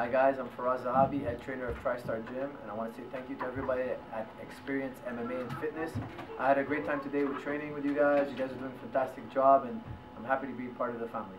Hi guys, I'm Firas Zahabi, head trainer of TriStar Gym, and I want to say thank you to everybody at Experience MMA and Fitness. I had a great time today with training with you guys. You guys are doing a fantastic job, and I'm happy to be part of the family.